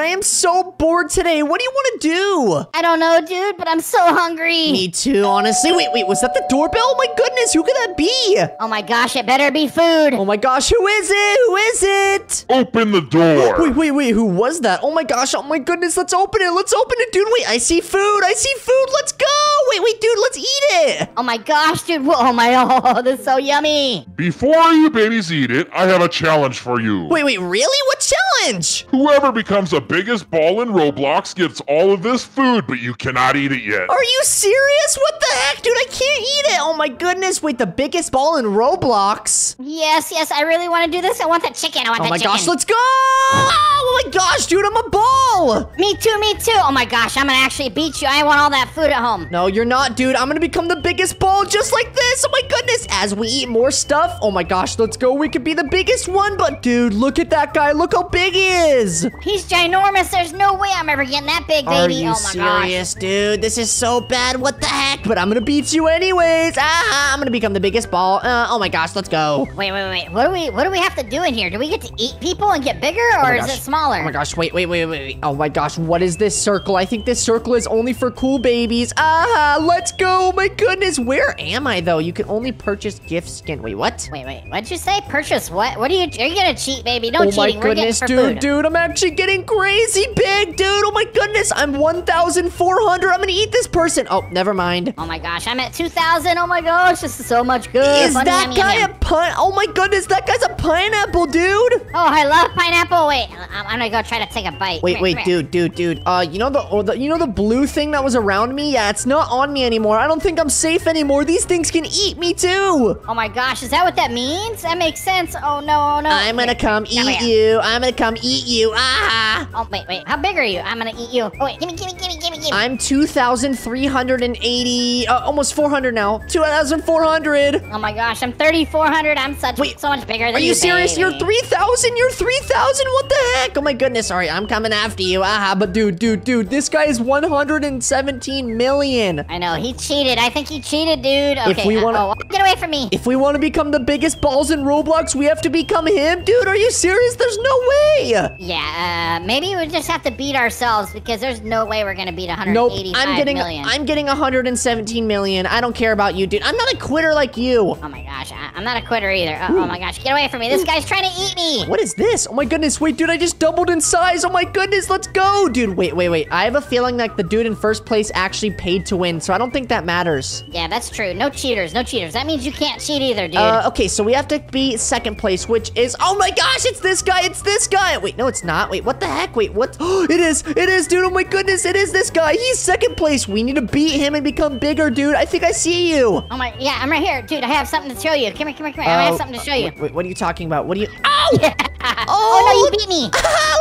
I am so bored today. What do you want to do? I don't know, dude, but I'm so hungry. Me too, honestly. Wait, wait, was that the doorbell? Oh my goodness, who could that be? Oh my gosh, it better be food. Oh my gosh, who is it? Who is it? Open the door. Wait, wait, wait, who was that? Oh my gosh, oh my goodness, let's open it. Let's open it, dude. Wait, I see food. I see food. Let's go. Wait, wait, dude, let's eat it. Oh my gosh, dude. Oh my, oh, this is so yummy. Before you babies eat it, I have a challenge for you. Wait, wait, really? What challenge? Whoever becomes the biggest ball in Roblox gets all of this food, but you cannot eat it yet. Are you serious? What the heck, dude? I can't eat it. Oh my goodness. Wait, the biggest ball in Roblox. Yes, yes, I really want to do this. I want the chicken. I want oh the chicken. Oh my gosh, let's go! Oh my gosh, dude, I'm a ball! Me too, me too. Oh my gosh, I'm gonna actually beat you. I want all that food at home. No, you're not, dude. I'm gonna become the biggest ball just like this. Oh my goodness. As we eat more stuff, oh my gosh, let's go. We could be the biggest one, but dude, look at that guy. Look how big he is. He's ginormous. There's no way I'm ever getting that big, baby. Are you oh my gosh. serious, dude? This is so bad. What the heck? But I'm gonna beat you anyways. Ah, I'm gonna become the biggest ball. Uh, oh my gosh, let's go. Wait, wait, wait. What do we what do we have to do in here? Do we get to eat people and get bigger or my is it smaller? Oh my gosh, wait, wait, wait, wait, wait. Oh my gosh, what is this circle? I think this circle is only for cool babies. Ah, let's go. Oh my goodness, where am I though? You can only purchase gift skin. Wait, what? Wait, wait. What'd you say? Purchase what? What are you? Are you gonna cheat, baby? No oh my cheating. We're getting goodness, for dude, food. dude, I'm actually getting crazy big, dude. Oh my goodness, I'm 1,400. I'm gonna eat this person. Oh, never mind. Oh my gosh, I'm at 2,000. Oh my gosh, this is so much good. Is that yum, guy yum, a pine? Oh my goodness, that guy's a pineapple, dude. Oh, I love pineapple. Wait, I'm, I'm gonna go try to take a bite. Wait, wait, here, dude, dude, dude. Uh, you know the, oh, the, you know the blue thing that was around me? Yeah, it's not on me anymore. I don't think I'm safe anymore. These things can eat me too. Oh my gosh, is that what that means? That makes sense. Oh no, oh, no. I'm gonna come come eat you. I'm gonna come eat you. Ah! Oh wait, wait. How big are you? I'm gonna eat you. Oh wait, gimme, gimme, gimme, gimme, gimme. I'm 2,380, uh, almost 400 now. 2,400. Oh my gosh, I'm 3,400. I'm such Wait, so much bigger than you, Are you serious? baby. You're 3,000? You're 3,000? What the heck? Oh my goodness. All right, I'm coming after you. Aha, but dude, dude, dude, this guy is 117 million. I know he cheated. I think he cheated, dude. Okay. if we uh, wanna- oh, get away from me. If we want to become the biggest balls in Roblox, we have to become him? Dude, are you serious? There's no way. Yeah, uh, maybe we just have to beat ourselves because there's no way we're gonna beat Nope, I'm getting million. I'm getting 117 million. I don't care about you, dude. I'm not a quitter like you. Oh my gosh, I, I'm not a quitter either. Uh, oh my gosh, get away from me. This guy's trying to eat me. What is this? Oh my goodness, wait, dude, I just doubled in size. Oh my goodness, let's go. Dude, wait, wait, wait. I have a feeling like the dude in first place actually paid to win, so I don't think that matters. Yeah, that's true. No cheaters, no cheaters. That means you can't cheat either, dude. Uh, okay, so we have to be second place, which is, oh my gosh, it's this guy, it's this guy. Wait, no, it's not. Wait, what the heck? Wait, what? it is, it is, dude. Oh my goodness, it is this guy. He's second place. We need to beat him and become bigger, dude. I think I see you. oh my, yeah, I'm right here, dude. I have something to show you. Come here, come here, come here. I have Oh, something to show uh, you. Wait, wait, what are you talking about? What are you? Oh! Oh! Ow! Oh, no, you beat me.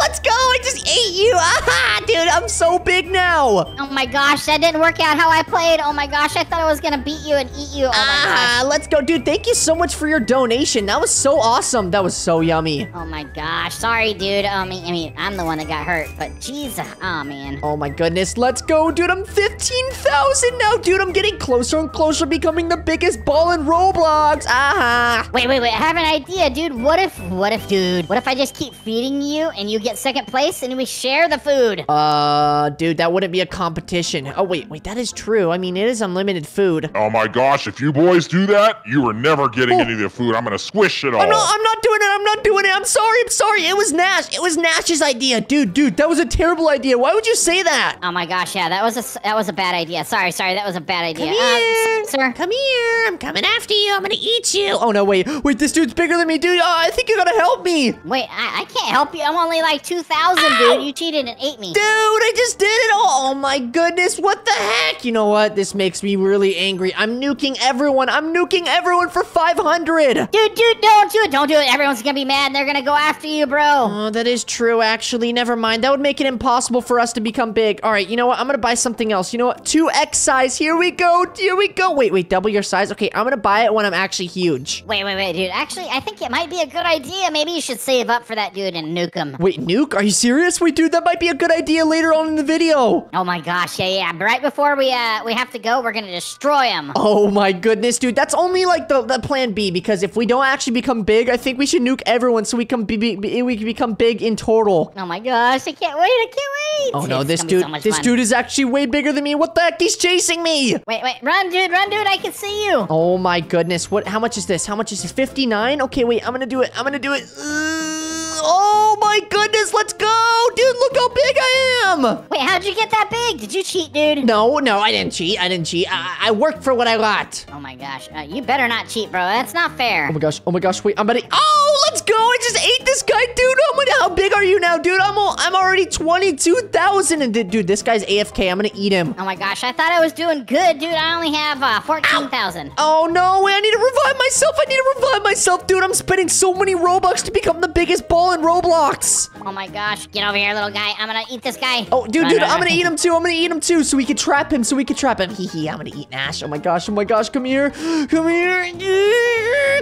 Let's go! I just ate you! Ah, dude, I'm so big now! Oh my gosh, that didn't work out how I played. Oh my gosh, I thought I was gonna beat you and eat you. Oh my ah, gosh. let's go, dude. Thank you so much for your donation. That was so awesome. That was so yummy. Oh my gosh, sorry, dude. Oh, I mean, I mean, I'm the one that got hurt, but jeez, oh man. Oh my goodness, let's go, dude. I'm 15,000 now, dude. I'm getting closer and closer becoming the biggest ball in Roblox. Ah. Wait, wait, wait. I have an idea, dude. What if, what if, dude? What if I just keep feeding you and you get second place and we share the food? Uh, dude, that wouldn't be a competition. Oh, wait, wait, that is true. I mean, it is unlimited food. Oh my gosh, if you boys do that, you are never getting any of the food. I'm gonna squish it all. I'm not, I'm not doing it. I'm not doing it. I'm sorry. I'm sorry. It was Nash. It was Nash's idea. Dude, dude, that was a terrible idea. Why would you say that? Oh my gosh, yeah, that was a, that was a bad idea. Sorry, sorry, that was a bad idea. Come Uh, here. s- sir. Come here. I'm coming after you. I'm gonna eat you. Oh, no, wait. Wait, this dude's bigger than me, dude. Oh, I think you gotta help me. Wait, I, I can't help you. I'm only like 2,000, dude. You cheated and ate me. Dude, I just did it all. Oh, my goodness. What the heck? You know what? This makes me really angry. I'm nuking everyone. I'm nuking everyone for 500. Dude, dude, don't do it. Don't do it. Everyone's gonna be mad and they're gonna go after you, bro. Oh, that is true, actually. Never mind. That would make it impossible for us to become big. All right, you know what? I'm going to buy something else. You know what? 2x size. Here we go. Here we go. Wait, wait. Double your size? Okay, I'm going to buy it when I'm actually huge. Wait, wait, wait, dude. Actually, I think it might be a good idea. Maybe you should save up for that dude and nuke him. Wait, nuke? Are you serious? Wait, dude, that might be a good idea later on in the video. Oh my gosh, yeah, yeah. But right before we uh we have to go, we're gonna destroy him. Oh my goodness, dude. That's only like the, the plan B because if we don't actually become big, I think we should nuke everyone so we can be, be, be- we can become big in total. Oh my gosh, I can't wait, I can't wait. Oh no, this dude so this fun. dude is actually way bigger than me. What the heck? He's chasing me. Wait, wait, run, dude, run, dude, I can see you. Oh my goodness. What how much is this? How much is this? 59? Okay, wait. I'm going to do it. I'm going to do it. Oh my goodness. Let's go. Dude, look how big I am. Wait, how'd you get that big? Did you cheat, dude? No, no, I didn't cheat. I didn't cheat. I, I worked for what I got. Oh my gosh, uh, you better not cheat, bro. That's not fair. Oh my gosh. Oh my gosh. Wait, I'm gonna. Oh, let's go. I just ate this guy, dude. Oh my. How big are you now, dude? I'm al- I'm already 22,000. And dude, this guy's AFK. I'm gonna eat him. Oh my gosh, I thought I was doing good, dude. I only have uh, 14,000. Oh no, wait, I need to revive myself. I need to revive myself, dude. I'm spending so many Robux to become the biggest ball in Roblox. Oh my gosh, get over here, little guy. I'm gonna eat this guy. Oh, dude, dude, I'm gonna eat him too. I'm gonna eat him too, so we can trap him. So we can trap him. Hee hee. I'm gonna eat Nash. Oh my gosh. Oh my gosh. Come here. Come here.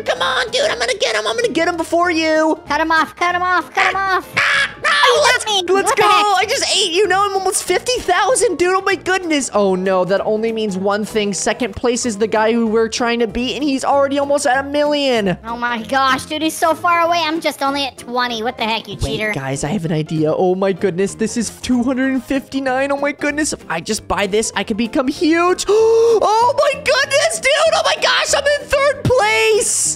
Come on, dude. I'm gonna get him. I'm gonna get him before you. Cut him off, cut him off, cut him off. No, let's let's go. I just ate you. Now I'm almost fifty thousand, dude. Oh my goodness. Oh no, that only means one thing. Second place is the guy who we're trying to beat, and he's already almost at a million. Oh my gosh, dude, he's so far away. I'm just only at 20. What the heck, you cheater? Wait, guys, I have an idea. Oh my goodness, this is 259. Oh my goodness, if I just buy this, I can become huge. Oh my goodness, dude! Oh my gosh, I'm in third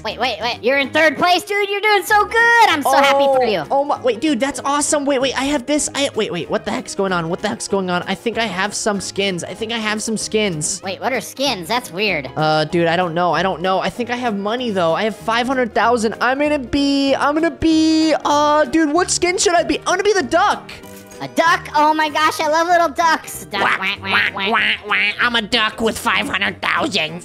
place. Wait, wait, wait. You're in third place, dude. You're doing so good. I'm so happy for you. Oh my, wait, dude, that's awesome. Wait, wait, I have this. I wait, wait, what the heck's going on? What the heck's going on? I think I have some skins. I think I have some skins. Wait, what are skins? That's weird. Uh, dude, I don't know. I don't know. I think I have money though. I have 500,000. I'm gonna be, I'm gonna be, uh, dude, what skin should I be? I'm gonna be the duck. A duck? Oh my gosh, I love little ducks. Duck, wah, wah, wah. I'm a duck with 500,000.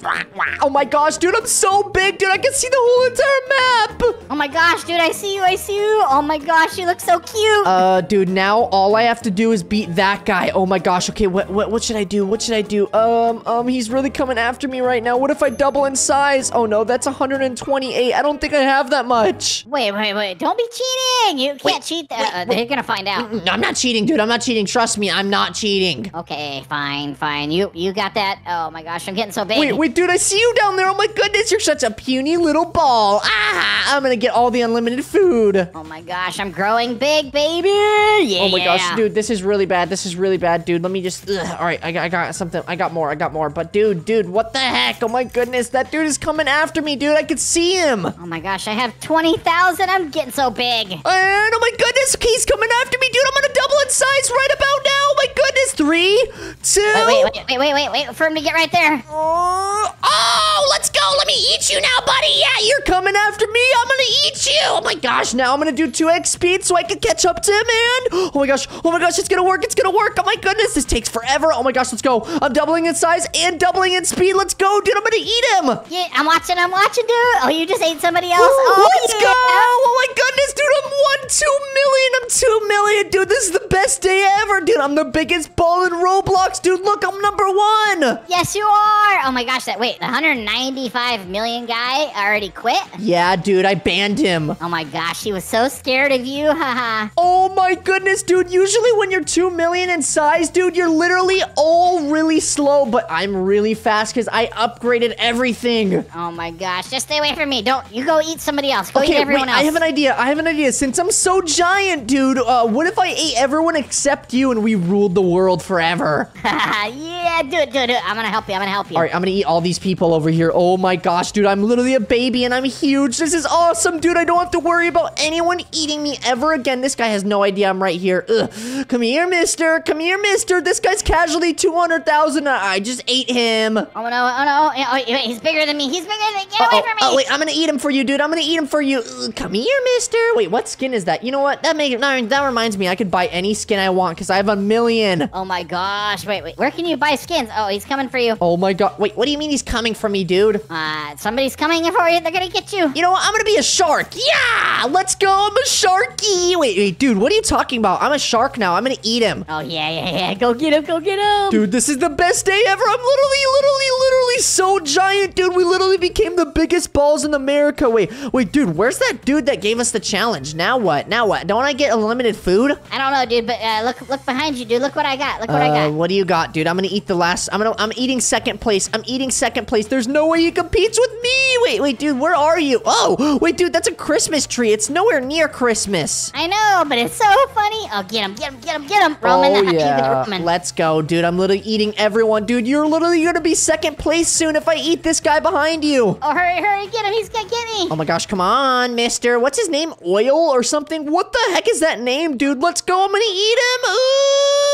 Oh my gosh, dude, I'm so big, dude. I can see the whole entire map. Oh my gosh, dude, I see you, I see you. Oh my gosh, you look so cute. Uh, dude, now all I have to do is beat that guy. Oh my gosh. Okay, what what what should I do? What should I do? Um, um, he's really coming after me right now. What if I double in size? Oh no, that's 128. I don't think I have that much. wait, wait, wait. Don't be cheating. You can't cheat. Uh, uh, they're gonna find out. No, I'm not cheating, dude. I'm not cheating. Trust me, I'm not cheating. Okay, fine, fine. You you got that. Oh my gosh, I'm getting so big. Wait, wait, dude, I see you down there. Oh my goodness, you're such a puny little ball. Ah, I'm gonna get all the unlimited food. Oh my gosh, I'm growing big, baby. Yeah. Oh my gosh, dude, this is really bad. This is really bad, dude. Let me just. Ugh. All right, I got, I got something. I got more. I got more. But dude, dude, what the heck? Oh my goodness, that dude is coming after me, dude. I can see him. Oh my gosh, I have 20,000. I'm getting so big. oh my goodness, he's coming after me, dude. I'm gonna double in size right about now. My goodness, three, two. Wait, wait, wait, wait, wait, wait, for him to get right there. Oh, oh, let's go. Let me eat you now, buddy. Yeah, you're coming after me. I'm going to eat you. Oh, my gosh. Now I'm going to do 2x speed so I can catch up to him. And oh, my gosh. Oh, my gosh. It's going to work. It's going to work. Oh, my goodness. This takes forever. Oh, my gosh. Let's go. I'm doubling in size and doubling in speed. Let's go, dude. I'm going to eat him. Yeah, I'm watching. I'm watching, dude. Oh, you just ate somebody else. Oh, let's yeah. go. Oh, my goodness, dude. I'm 1, 2 million. I'm 2 million, dude. This is the best day ever, dude. I'm the biggest ball in Roblox, dude. Look, I'm number one. Yes, you are. Oh, my gosh. That Wait, 190 55 million guy already quit? Yeah, dude, I banned him. Oh my gosh, he was so scared of you, haha. oh my goodness, dude, usually when you're 2 million in size, dude, you're literally all really slow, but I'm really fast because I upgraded everything. Oh my gosh, just stay away from me. Don't, you go eat somebody else. Go okay, eat everyone wait, else. I have an idea, I have an idea. Since I'm so giant, dude, uh, what if I ate everyone except you and we ruled the world forever? yeah, do it, do it, do it. I'm gonna help you, I'm gonna help you. All right, I'm gonna eat all these people over here. Oh Oh my gosh, dude, I'm literally a baby and I'm huge. This is awesome, dude. I don't have to worry about anyone eating me ever again. This guy has no idea I'm right here. Ugh. Come here, mister. Come here, mister. This guy's casualty 200,000. I just ate him. Oh no, oh no. Oh, he's bigger than me. He's bigger than Get away Uh-oh. from me. Oh, wait, I'm gonna eat him for you, dude. I'm gonna eat him for you. Ugh, come here, mister. Wait, what skin is that? You know what? That make that, that reminds me. I could buy any skin I want because I have a million. Oh my gosh. Wait, wait. Where can you buy skins? Oh, he's coming for you. Oh my god. Wait, what do you mean he's coming for me, dude? Uh, somebody's coming for you. They're gonna get you. You know what? I'm gonna be a shark. Yeah, let's go. I'm a sharky. Wait, wait, dude, what are you talking about? I'm a shark now. I'm gonna eat him. Oh yeah, yeah, yeah. Go get him. Go get him. Dude, this is the best day ever. I'm literally, literally, literally so giant, dude. We literally became the biggest balls in America. Wait, wait, dude, where's that dude that gave us the challenge? Now what? Now what? Don't I get unlimited food? I don't know, dude, but uh, look, look behind you, dude. Look what I got. Look what I Uh, got. what do you got, dude? I'm gonna eat the last. I'm gonna. I'm eating second place. I'm eating second place. There's no way he competes with me. Wait, wait, dude, where are you? Oh, wait, dude, that's a Christmas tree. It's nowhere near Christmas. I know, but it's so funny. Oh, get him, get him, get him, get him. Roman, oh yeah, Roman. let's go, dude. I'm literally eating everyone, dude. You're literally gonna be second place soon if I eat this guy behind you. Oh, hurry, hurry, get him. He's gonna get me. Oh my gosh, come on, mister. What's his name? Oil or something? What the heck is that name, dude? Let's go. I'm gonna eat him. Ooh.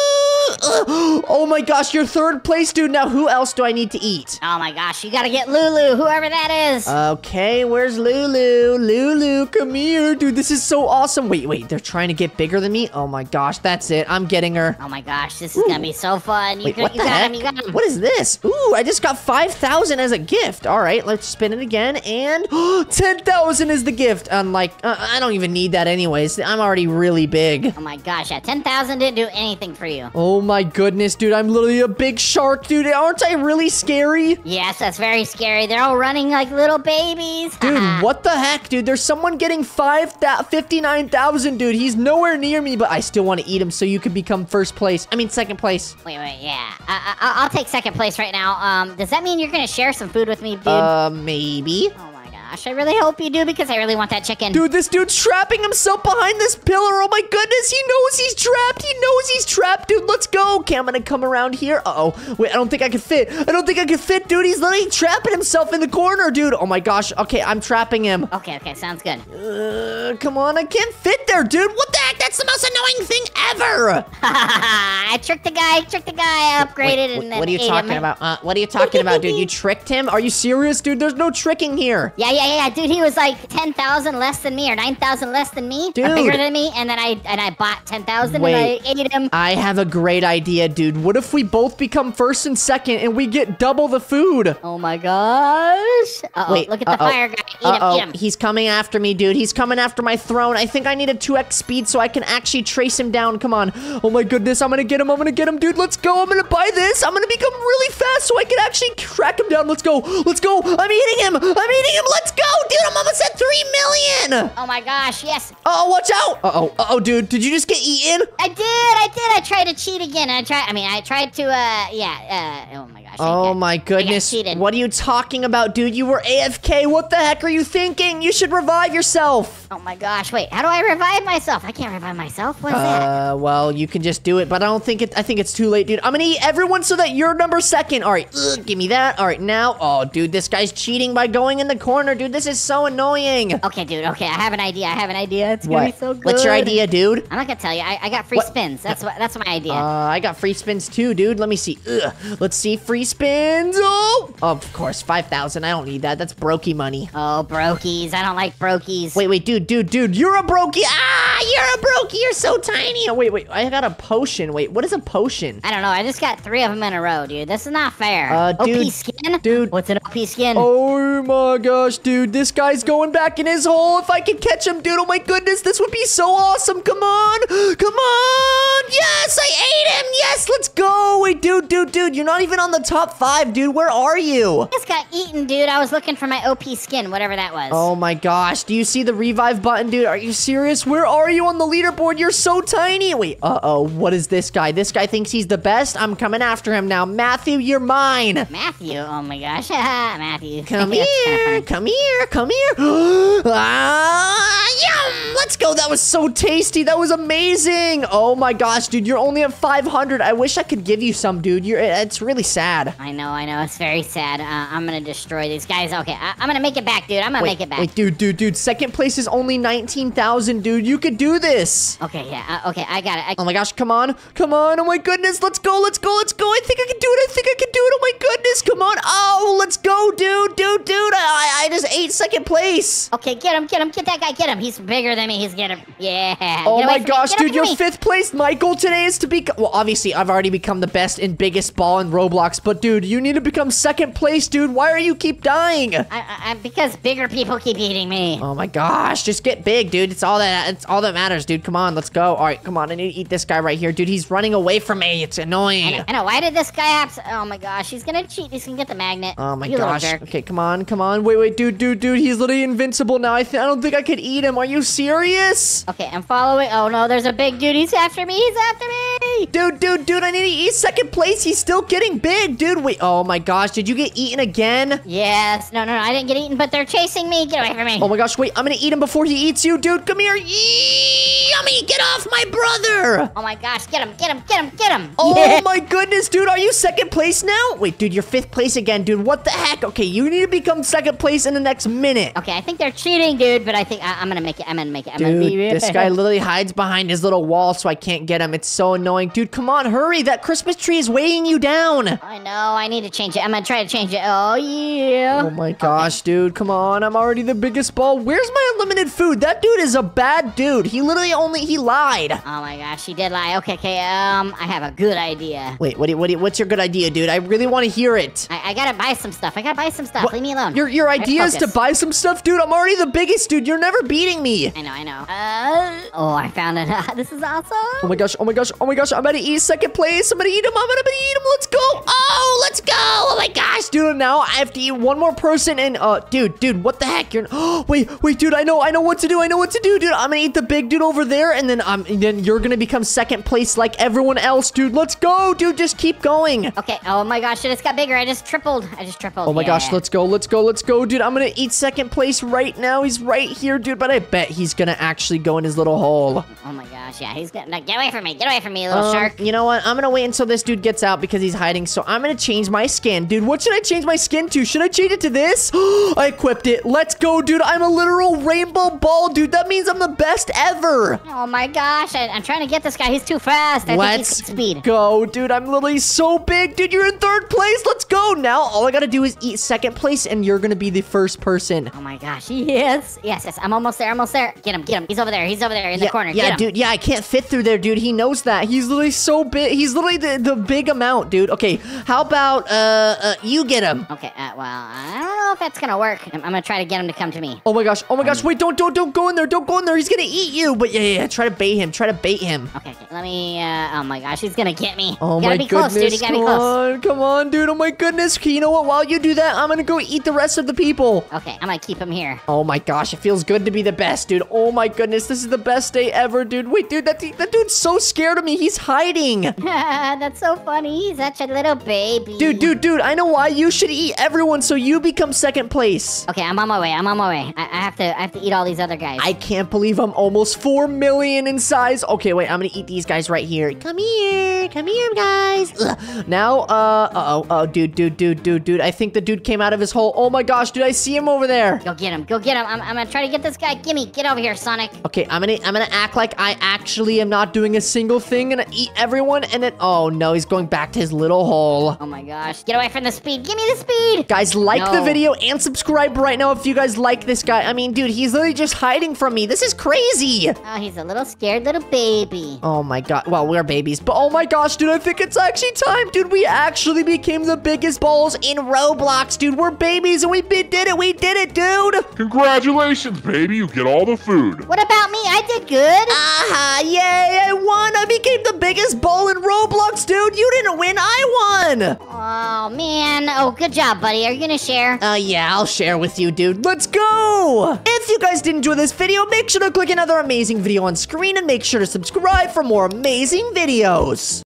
Oh my gosh, you're third place, dude. Now, who else do I need to eat? Oh my gosh, you gotta get Lulu, whoever that is. Okay, where's Lulu? Lulu, come here. Dude, this is so awesome. Wait, wait, they're trying to get bigger than me? Oh my gosh, that's it. I'm getting her. oh my gosh, this is gonna be so fun. You, Wait, got- what you the got heck? him, you got him. What is this? Ooh, I just got 5,000 as a gift. All right, let's spin it again. And 10,000 is the gift. Unlike, uh, I don't even need that anyways. I'm already really big. Oh my gosh, yeah, 10,000 didn't do anything for you. Oh my goodness, dude. I'm literally a big shark, dude. Aren't I really scary? Yes, that's very scary. They're all running like little babies. Dude, what the heck, dude? There's someone getting 5 59,000, dude. He's nowhere near me, but I still want to eat him so you can become first place. I mean, second place. Wait, wait, yeah. I, I, I'll take second place right now. Um, does that mean you're gonna share some food with me, dude? Uh, maybe. oh gosh, I really hope you do because I really want that chicken. Dude, this dude's trapping himself behind this pillar. Oh my goodness, he knows he's trapped. He knows he's trapped, dude. Let's go. Okay, I'm gonna come around here. Uh-oh. Wait, I don't think I can fit. I don't think I can fit, dude. He's literally trapping himself in the corner, dude. Oh my gosh. Okay, I'm trapping him. Okay, okay, sounds good. Uh, come on, I can't fit there, dude. What the heck? That's the most annoying thing ever. I tricked the guy, tricked the guy, I upgraded, Wait, and then what are you talking him. about? Uh, what are you talking about, dude? You tricked him? Are you serious, dude? There's no tricking here. Yeah, yeah, yeah, dude. He was like ten thousand less than me, or nine thousand less than me, Dude. or bigger than me, and then I and I bought ten thousand, and. I ate him. I have a great idea, dude. What if we both become first and second and we get double the food? Oh my gosh! Uh oh, Wait, look at the uh-oh. fire guy. Eat Uh-oh, him, eat him. he's coming after me, dude. He's coming after my throne. I think I need a 2x speed so I can actually trace him down. Come on. Oh my goodness, I'm gonna get him. I'm gonna get him, dude. Let's go. I'm gonna buy this. I'm gonna become really fast so I can actually track him down. Let's go. Let's go. I'm eating him. I'm eating him. Let's go, dude. I'm almost at 3 million. Oh my gosh! Yes, Oh, watch out. Uh-oh. Uh-oh, dude. Did you just get eaten? I did. I did. I tried to cheat again. I tried. I mean, I tried to. Uh, yeah. Uh, oh my gosh. Oh got- my goodness. What are you talking about, dude? You were AFK. What the heck are you thinking? You should revive yourself. Oh my gosh! Wait, how do I revive myself? I can't revive myself. What's that? Uh, well, you can just do it, but I don't think it. I think it's too late, dude. I'm gonna eat everyone so that you're number second. All right, ugh, give me that. All right, now, oh, dude, this guy's cheating by going in the corner, dude. This is so annoying. Okay, dude. Okay, I have an idea. I have an idea. It's gonna be so good. What's your idea, dude? I'm not gonna tell you. I, I got free What? spins. That's what. That's my idea. Uh, I got free spins too, dude. Let me see. Ugh. Let's see. Free spins. Oh, of course, five thousand. I don't need that. That's brokey money. oh, brokies. I don't like brokies. Wait, wait, dude, dude, dude. You're a brokey. Ah, you're a brokey. You're so tiny. Oh, wait, wait. I got a potion. Wait, what is a potion? I don't know. I just got three of them in a row, dude. This is not fair. Uh, dude, OP skin? dude. What's an OP skin? Oh my gosh, dude. This guy's going back in his hole. If I could catch him, dude. Oh my goodness. This would be so awesome. Come on. Come on. Yes, I ate him. Yes, let's go. Wait, dude, dude, dude. You're not even on the top five, dude. Where are you? I just got eaten, dude. I was looking for my OP skin, whatever that was. Oh my gosh. Do you see the revive button, dude? Are you serious? Where are you on the leaderboard? You're so tiny. Wait, uh-oh. What is this guy? This guy thinks he's the best. I'm coming after him now. Matthew, you're mine. Matthew. Oh my gosh. Matthew. Come here, come here, come here. ah, yum! Let's go. That was so tasty. That was amazing. Oh my gosh, dude, you're only at 500. I wish I could give you some, dude. You're. It's really sad. I know, I know. It's very sad. Uh, I'm gonna destroy these guys. Okay, I- I'm gonna make it back, dude. I'm gonna make it back. wait, dude, dude, dude. Second place is only 19,000, dude. You could do this. Okay, yeah. Uh, okay, I got it. I- Oh my gosh, come on, come on. Oh my goodness, let's go, let's go, let's go. I think I can do it. I think I can do it. Oh my goodness, come on. Oh, let's go, dude, dude, dude. I, I just ate second place. Okay, get him, get him, get that guy, get him. He's bigger than me. He's get him. Yeah. Oh my gosh, dude, you're me. fifth place. My goal today is to be. Well, obviously, I've already become the best and biggest ball in Roblox, but dude, you need to become second place, dude. Why are you keep dying? I, I, I, because bigger people keep eating me. Oh my gosh, just get big, dude. It's all that it's all that matters, dude. Come on, let's go. All right, come on. I need to eat this guy right here, dude. He's running away from me. It's annoying. I know, I know. Why did this guy have? To, oh my gosh, he's gonna cheat. He's gonna get the magnet. Oh my you gosh. Okay, come on, come on. Wait, wait, dude, dude, dude. He's literally invincible now. I, I don't think I could eat him. Are you serious? Okay, I'm following. Oh no, there's a big dude. He's after me. He's after me. Dude, dude, dude, I need to eat second place. He's still getting big, dude. Wait, oh my gosh. Did you get eaten again? Yes. No, no, no. I didn't get eaten, but they're chasing me. Get away from me. Oh my gosh, wait, I'm gonna eat him before he eats you, dude. Come here. Yummy, get off my brother. Oh my gosh, get him, get him, get him, get him. Oh Yeah. my goodness, dude, are you second place now? Wait, dude, you're fifth place again, dude. What the heck? Okay, you need to become second place in the next minute. Okay, I think they're cheating, dude, but I think I, am gonna make it. I'm gonna make it. I'm gonna Dude, be this guy literally hides behind his little wall so I can't get him. It's so annoying. Dude, come on, hurry. That Christmas tree is weighing you down. I know. I need to change it. I'm gonna try to change it. Oh yeah. Oh my gosh, dude, come on. I'm already the biggest ball. Where's my unlimited food? That dude is a bad dude. He literally only, he lied. Oh my gosh, he did lie. Okay, okay. Um, I have a good idea. Wait, what, do you- what, do you- what's your good idea, dude? I really want to hear it. I, I gotta buy some stuff. I gotta buy some stuff. What- Leave me alone. Your, your idea is to buy some stuff? Dude, I'm already the biggest, dude. You're never beating me. I know, I know. Uh, oh, I found it. this is awesome. Oh my gosh, oh my gosh, oh my gosh, I'm gonna eat second place. I'm gonna eat him, I'm gonna eat him. Let's go. Oh, let's go. Oh my gosh, dude. Now I have to eat one more person and uh dude, dude, what the heck? You're oh wait, wait, dude, I know, I know what to do. I know what to do, dude. I'm gonna eat the big dude over there, and then um and then you're gonna become second place like everyone else, dude. Let's go, dude. Just keep going. Okay. Oh my gosh, it just got bigger. I just tripled. I just tripled. Oh my Yeah. gosh, let's go, let's go, let's go, dude. I'm gonna eat second place right now. He's right here, dude, but I bet he's gonna actually go in his little hole. Oh my gosh, yeah, he's gonna get away from me. Get away from me, little Um, shark. You know what? I'm gonna wait until this dude gets out because he's hiding. So I'm gonna change my skin. Dude, what should I change my skin to? Should I change it to this? I equipped it. Let's go, dude. I'm a literal rainbow ball, dude. That means I'm the best ever. Oh my gosh, I, I'm trying to get this guy. He's too fast. I Let's speed. go, dude. I'm literally so big. Dude, you're in third place. Let's go. Now, all I gotta do is eat second place, and you're gonna be the first person. Oh my gosh, yes, yes, yes. I'm almost there. Almost there. Get him, get him. He's over there. He's over there in yeah, the corner. yeah, get him. dude. Yeah, I can't fit through there, dude. He knows that. He's literally so big. He's literally the, the big amount, dude. Okay, how about uh, uh you get him? Okay, uh, well, I don't know if that's gonna work. I'm, I'm gonna try to get him to come to me. Oh my gosh! Oh my Um, gosh! Wait! Don't don't don't go in there! Don't go in there! He's gonna eat you! But yeah, yeah, yeah. Try to bait him! Try to bait him! Okay, okay. Let me. Uh, oh my gosh, he's gonna get me. Oh you gotta my be goodness! close, dude. You gotta come be close. on! Come on, dude! Oh my goodness! You know what? While you do that, I'm gonna go eat the rest of the people. Okay, I'm gonna keep him here. Oh my gosh! It feels good to be the best, dude. Oh my goodness! This is the best day ever, dude. Wait, dude! That that dude's so scared of me. He's hiding. that's so funny. He's such a little baby. Dude, dude, dude! I know why. You should eat everyone so you become second place. Okay, I'm on my way. I'm on my way. I, I have to. I have to eat all these other guys. I can't believe I'm almost 4 million in size. Okay, wait, I'm gonna eat these guys right here. Come here, come here, guys. Ugh. Now, uh, uh-oh, oh, dude, dude, dude, dude, dude. I think the dude came out of his hole. Oh my gosh, dude, I see him over there. Go get him. Go get him. I'm, I'm gonna try to get this guy. Gimme. Get over here, Sonic. Okay, I'm gonna, I'm gonna act like I actually am not doing a single thing. Gonna eat everyone, and then, oh no, he's going back to his little hole. Oh my gosh. Get away from the speed. Give me the speed. Guys, like the video and subscribe right now if you guys like this guy. I mean, dude, he's literally just hiding from me. This is crazy. Oh, he's a little scared little baby. Oh my god. Well, we're babies, but oh my gosh, dude, I think it's actually time, dude. We actually became the biggest balls in Roblox, dude. We're babies and we did it. We did it, dude. Congratulations, baby. You get all the food. What about me? I did good. Aha, yay, I won. I became the biggest ball in Roblox, dude. You didn't win, I won. Oh man. Oh, good job, buddy. Are you gonna share? Uh, yeah, I'll share with you, dude. Let's go! If you guys did enjoy this video, make sure to click another amazing video on screen and make sure to subscribe for more amazing videos.